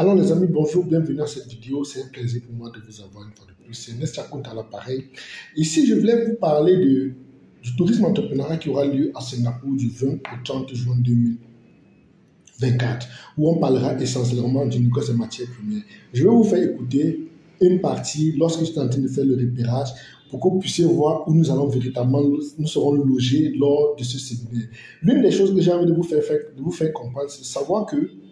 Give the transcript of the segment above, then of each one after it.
Alors les amis, bonjour, bienvenue à cette vidéo. C'est un plaisir pour moi de vous avoir une fois de plus. C'est Nestia Compte à l'appareil. Ici, je voulais vous parler de, du tourisme entrepreneurial qui aura lieu à Singapour du 20 au 30 juin 2024, où on parlera essentiellement du négoce des matières premières. Je vais vous faire écouter une partie lorsque je suis en train de faire le repérage pour que vous puissiez voir où nous allons véritablement, nous serons logés lors de ce séminaire. L'une des choses que j'ai envie de vous faire, de vous faire comprendre, c'est savoir que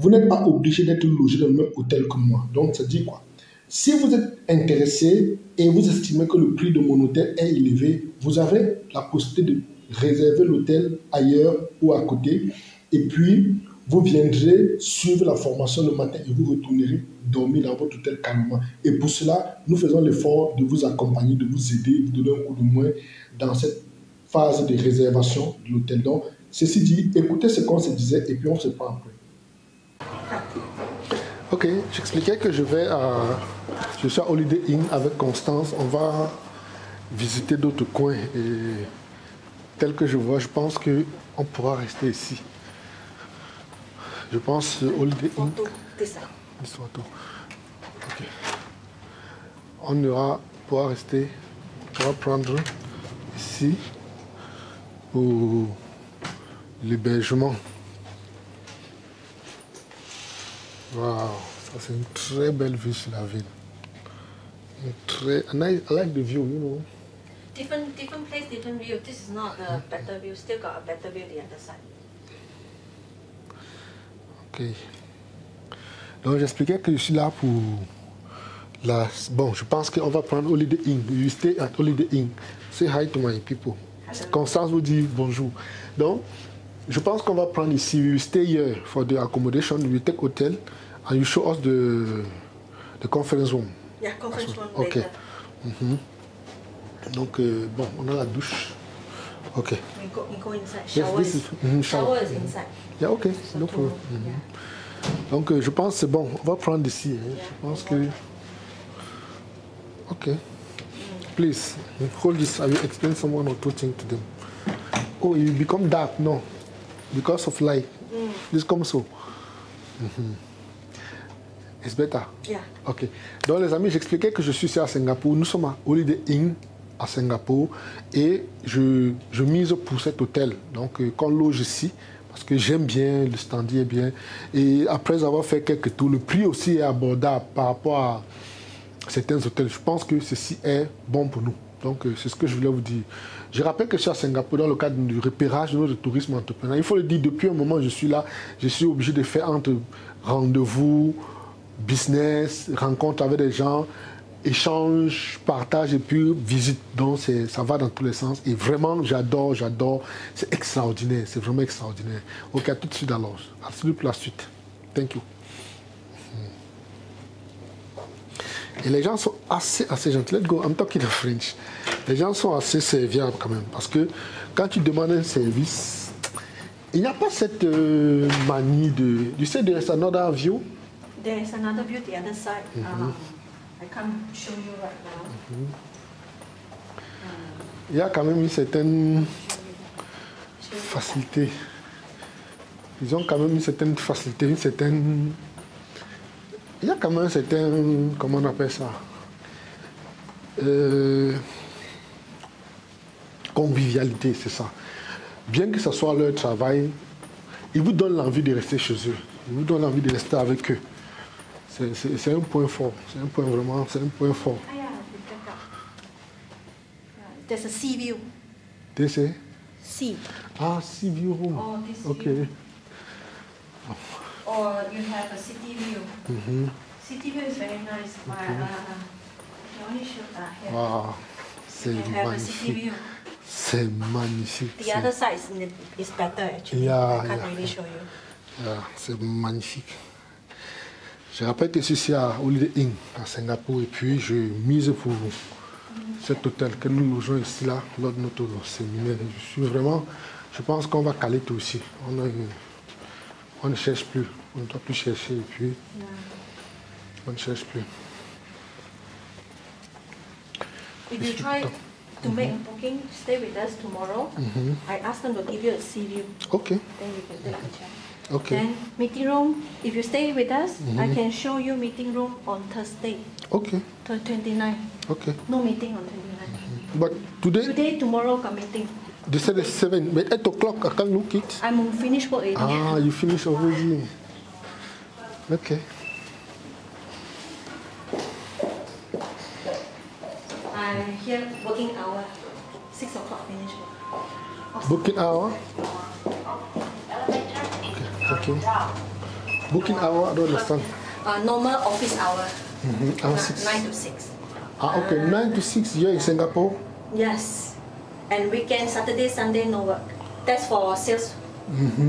vous n'êtes pas obligé d'être logé dans le même hôtel que moi. Donc, ça dit quoi? Si vous êtes intéressé et vous estimez que le prix de mon hôtel est élevé, vous avez la possibilité de réserver l'hôtel ailleurs ou à côté. Et puis, vous viendrez suivre la formation le matin et vous retournerez dormir dans votre hôtel calmement. Et pour cela, nous faisons l'effort de vous accompagner, de vous aider, de donner un coup de main dans cette phase de réservation de l'hôtel. Donc, ceci dit, écoutez ce qu'on se disait et puis on se prend après. Ok, j'expliquais que je vais à. Je suis à Holiday Inn avec Constance. On va visiter d'autres coins et tel que je vois, je pense qu'on pourra rester ici. Je pense Holiday Inn. Ok. On ira pouvoir rester, on pourra prendre ici pour l'hébergement. Wow, ça c'est une très belle vue sur la ville. Une très, and I, I like the view, you know. Different, different place, different view. This is not a better view. Still got a better view the other side. Ok. Donc j'expliquais que je suis là pour la. Bon, je pense qu'on va prendre Holiday Inn. You stay at Holiday Inn. Say hi to my people. Constance vous dit bonjour. Donc, je pense qu'on va prendre ici. We stay here for the accommodation. We take hotel and you show us the the conference room. Yeah, conference room Ok. later. Mhm. Donc, euh, bon, on a la douche. Ok. We go, we go inside. Yes, this is, is- mhm, shower. shower is inside. Yeah, ok. No problem. room, Mhm. yeah. Donc, euh, je pense que c'est bon. On va prendre ici. hein. Yeah. Je pense que. Ok. Please, hold this. I will explain some one or two things to them. Oh, it will become dark. No. Because of light. This comes so. Mhm. It's better. Yeah. Ok. Donc, les amis, j'expliquais que je suis ici à Singapour. Nous sommes à Holiday Inn à Singapour et je, je mise pour cet hôtel. Donc, euh, qu'on loge ici parce que j'aime bien, le standard est bien. Et après avoir fait quelques tours, le prix aussi est abordable par rapport à certains hôtels. Je pense que ceci est bon pour nous. Donc, euh, c'est ce que je voulais vous dire. Je rappelle que je suis à Singapour dans le cadre du repérage de notre tourisme entrepreneur. Il faut le dire, depuis un moment je suis là, je suis obligé de faire entre rendez-vous, business, rencontre avec des gens, échange, partage et puis visite. Donc, ça va dans tous les sens. Et vraiment, j'adore, j'adore. C'est extraordinaire. C'est vraiment extraordinaire. Ok, à tout de suite alors. À la suite. Thank you. Et les gens sont assez, assez gentils. Let's go, I'm talking in French. Les gens sont assez serviables quand même. Parce que quand tu demandes un service, il n'y a pas cette euh, manie de. Tu sais, there's another view. There is another view the other side. Mm-hmm. Um, I can't show you right now. Il y a quand même une certaine facilité. Ils ont quand même une certaine facilité, une certaine. Il y a quand même un certain. Comment on appelle ça Euh, Convivialité, c'est ça. Bien que ce soit leur travail, ils vous donnent l'envie de rester chez eux. Ils vous donnent l'envie de rester avec eux. C'est- un point fort. C'est un point vraiment. C'est un point fort. Ah, There's a sea view. Sais Sea. Ah, sea view room. Oh, this Ok. view. Or you have a city view. Mhm. City view is very nice. Uh, I only show that here. Wow, c'est You can have a city magnifique. view. C'est magnifique. The other side is, is better actually. Yeah, I can't yeah, really yeah. show you. Ah, C'est magnifique. Je rappelle que je suis à Holiday Inn à Singapour et puis je mise pour cet hôtel que nous logeons ici là lors de notre séminaire. Je suis vraiment, je pense qu'on va caler tout ici. On, a une- on ne cherche plus, on ne doit plus chercher et puis on ne cherche plus. If you try to make mm-hmm. a booking, stay with us tomorrow. Mm-hmm. I ask them to give you a sea view. Ok, Then you can take a check. Okay. Then meeting room, if you stay with us, I mm-hmm. can show you meeting room on Thursday, Okay. to 29. Okay. No meeting on 29. But today, Today, tomorrow got meeting. They said it's 7, but 8 o'clock, I can't look it. I'm finished work already. Ah, you finish already. Okay. I'm here working hour. 6 o'clock finish work. Booking hour? Okay. okay. Booking hour, I don't understand. Uh, normal office hour. Hour Uh, 6. 9 to 6. Ah, okay. 9 to 6 here in Singapore. Yes. And weekend, Saturday, Sunday, no work. That's for sales.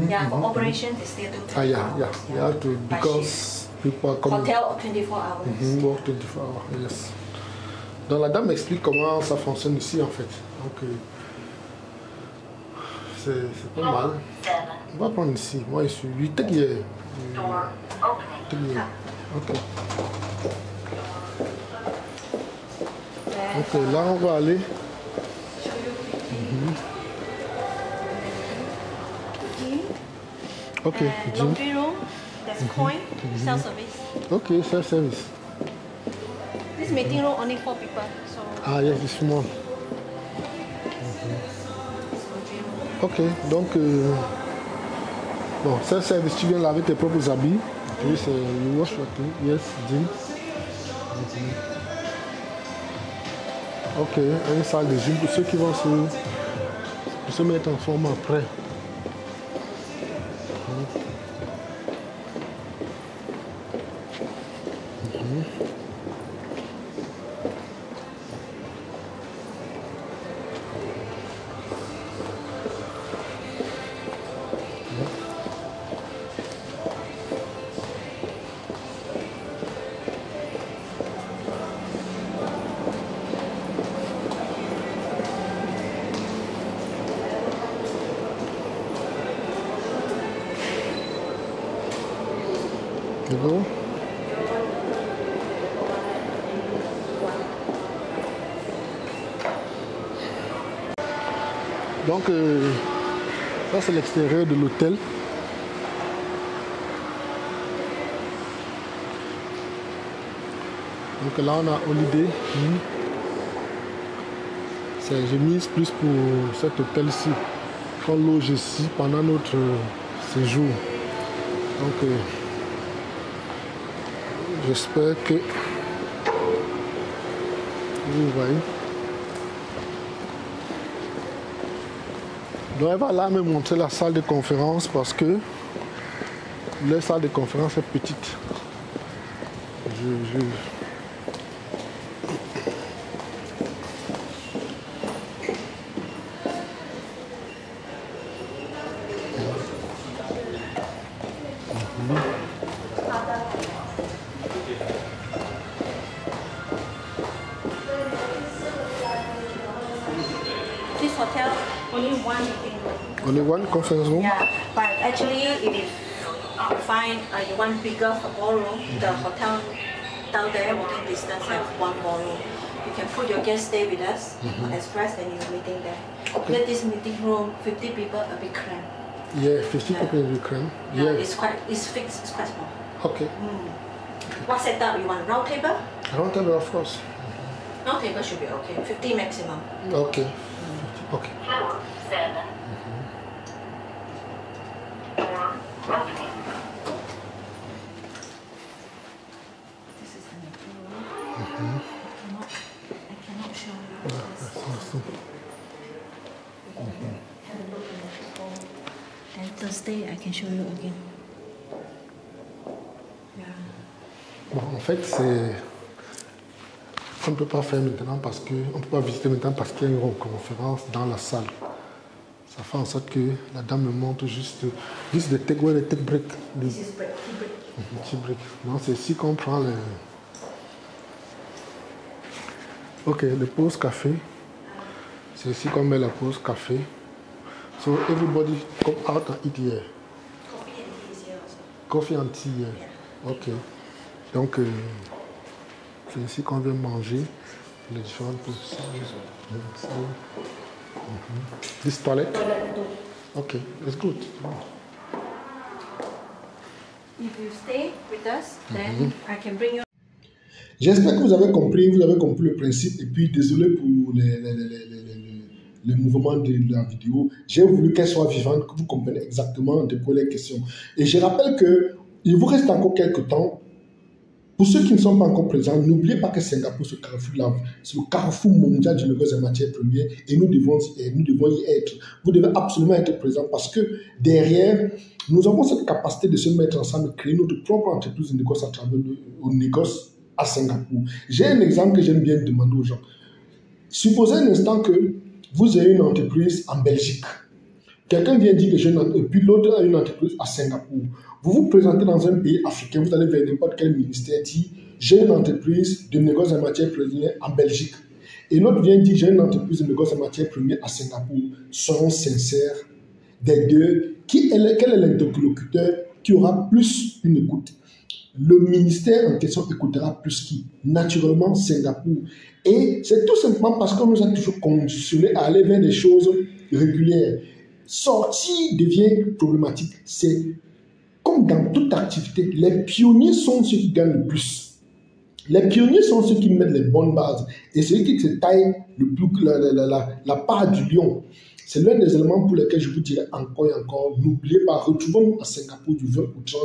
Yeah, for operation, they still do. Ah, yeah, yeah. You have to, because people are coming. Hotel 24 hours. Mhm, work 24 hours, yes. Donc la dame m'explique comment ça fonctionne ici en fait. Donc euh, c'est c'est pas mal. On va prendre ici. Moi je suis 8 hier. Ok. Ok, là on va aller. Ok, and laundry room. There's coin, self-service. Ok, self service. This meeting room only four people. So, Ah yes, it's small. room. Ok, donc euh, bon, self service, tu viens laver tes propres habits. Oui, c'est you wash your thing. Yes. Mhm. Ok, une salle de gym pour ceux qui vont se, pour se mettre en forme après. Donc, euh, ça c'est l'extérieur de l'hôtel. Donc là on a Holiday. C'est- J'ai mis plus pour cet hôtel-ci. On loge ici pendant notre euh, séjour. Donc, euh, j'espère que vous voyez. Donc, elle va là me montrer la salle de conférence parce que la salle de conférence est petite. Je, je- Only one conference room? Yeah, but actually it is fine. Uh, you uh, want bigger ballroom, mm -hmm. the hotel down there walking distance have one ballroom. You can put your guest stay with us, mm -hmm. express, and you're meeting there. Okay. Let this meeting room, 50 people, a bit cramped. Yeah, 50 yeah. people a bit cramped. Yeah, yeah. It's quite, it's fixed, it's quite small. Okay. Mm. What setup you want? Round table? Round table, of course. Round table should be okay. 50 maximum. Okay. Mm. Okay. Four 7. En fait, c'est. On ne peut pas faire maintenant parce que. On ne peut pas visiter maintenant parce qu'il y a une conférence dans la salle. Ça fait en sorte que la dame me montre juste. Juste des take, ouais, des take break. Des is break, breaks. Non, c'est ici qu'on prend le. Ok, le pause café. C'est ici qu'on met la pause café. So everybody come out and eat here. Coffee and tea is here also. Coffee and tea here. Ok. Donc, euh, c'est ici qu'on vient manger les différentes positions. So. This toilet? Toilet door. Ok, it's good. if you stay with us, then I can bring you. J'espère que vous avez compris, vous avez compris le principe. Et puis, désolé pour les, les, les, les, les, les- les mouvements de la vidéo. J'ai voulu qu'elle soit vivante, que vous compreniez exactement de quoi les questions. Et je rappelle que il vous reste encore quelques temps. Pour ceux qui ne sont pas encore présents, n'oubliez pas que Singapour, ce carrefour-là, c'est le carrefour mondial du négoce des matières premières et nous devons, nous devons y être. Vous devez absolument être présents parce que derrière, nous avons cette capacité de se mettre ensemble créer notre propre entreprise de négoce à travers le négoce à Singapour. J'ai un exemple que j'aime bien demander aux gens. Supposez un instant que vous avez une entreprise en Belgique. Quelqu'un vient dire que j'ai une puis l'autre a une entreprise à Singapour. Vous vous présentez dans un pays africain, vous allez vers n'importe quel ministère, dit j'ai une entreprise de négoce en matière première en Belgique. Et l'autre vient dire j'ai une entreprise de négoce en matière première à Singapour. Soyons sincères des deux. Qui quel est l'interlocuteur qui aura plus une écoute? Le ministère en question écoutera plus qui? Naturellement, Singapour. Et c'est tout simplement parce qu'on nous a toujours conditionnés à aller vers des choses régulières. Sortir devient problématique. C'est comme dans toute activité, les pionniers sont ceux qui gagnent le plus. Les pionniers sont ceux qui mettent les bonnes bases. Et celui qui se taille le plus, la, la, la, la, part du lion. C'est l'un des éléments pour lesquels je vous dirais encore et encore, n'oubliez pas, retrouvons-nous à Singapour du 20 au 30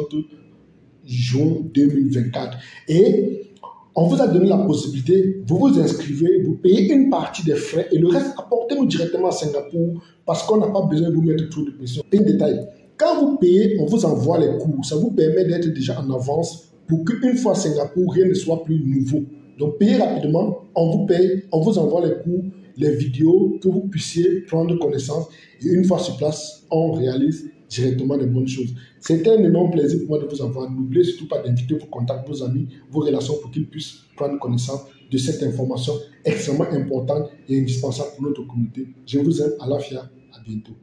juin 2024. Et on vous a donné la possibilité, vous vous inscrivez, vous payez une partie des frais et le reste, apportez-nous directement à Singapour parce qu'on n'a pas besoin de vous mettre trop de pression. Un détail, quand vous payez, on vous envoie les cours. Ça vous permet d'être déjà en avance pour qu'une fois à Singapour, rien ne soit plus nouveau. Donc, payez rapidement, on vous paye, on vous envoie les cours, les vidéos, que vous puissiez prendre connaissance. Et une fois sur place, on réalise directement des bonnes choses. C'était un énorme plaisir pour moi de vous avoir. N'oubliez surtout pas d'inviter vos contacts, vos amis, vos relations pour qu'ils puissent prendre connaissance de cette information extrêmement importante et indispensable pour notre communauté. Je vous aime. À la. À bientôt.